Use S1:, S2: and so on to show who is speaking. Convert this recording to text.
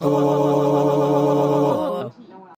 S1: Oh.